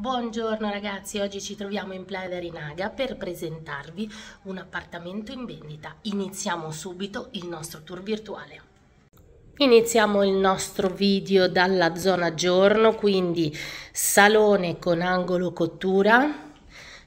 Buongiorno ragazzi, oggi ci troviamo in Playa Rinaga per presentarvi un appartamento in vendita. Iniziamo subito il nostro tour virtuale. Iniziamo il nostro video dalla zona giorno, quindi salone con angolo cottura.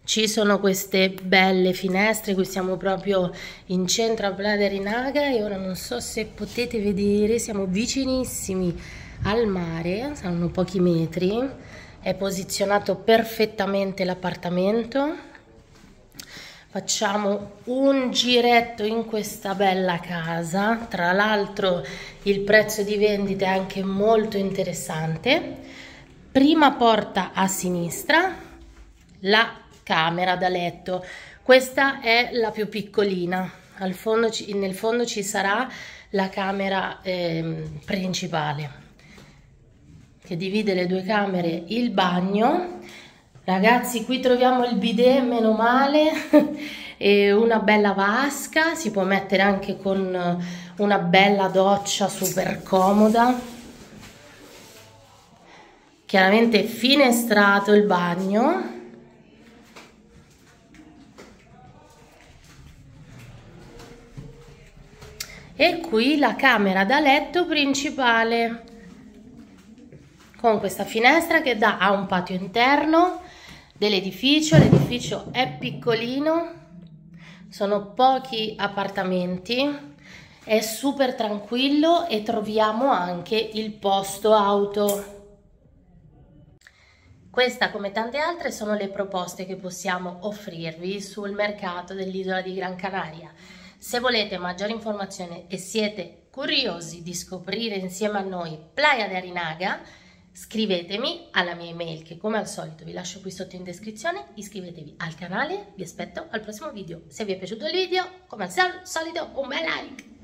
Ci sono queste belle finestre, qui siamo proprio in centro a Playa Rinaga e ora non so se potete vedere, siamo vicinissimi al mare, saranno pochi metri è posizionato perfettamente l'appartamento. Facciamo un giretto in questa bella casa. Tra l'altro il prezzo di vendita è anche molto interessante. Prima porta a sinistra la camera da letto. Questa è la più piccolina. Fondo, nel fondo ci sarà la camera eh, principale che divide le due camere il bagno. Ragazzi qui troviamo il bidet meno male e una bella vasca. Si può mettere anche con una bella doccia super comoda. Chiaramente finestrato il bagno. E qui la camera da letto principale con questa finestra che dà a un patio interno dell'edificio. L'edificio è piccolino, sono pochi appartamenti, è super tranquillo e troviamo anche il posto auto. Questa come tante altre sono le proposte che possiamo offrirvi sul mercato dell'isola di Gran Canaria. Se volete maggiori informazioni e siete curiosi di scoprire insieme a noi Playa de Arinaga, Scrivetemi alla mia email che come al solito vi lascio qui sotto in descrizione, iscrivetevi al canale, vi aspetto al prossimo video. Se vi è piaciuto il video, come al solito un bel like!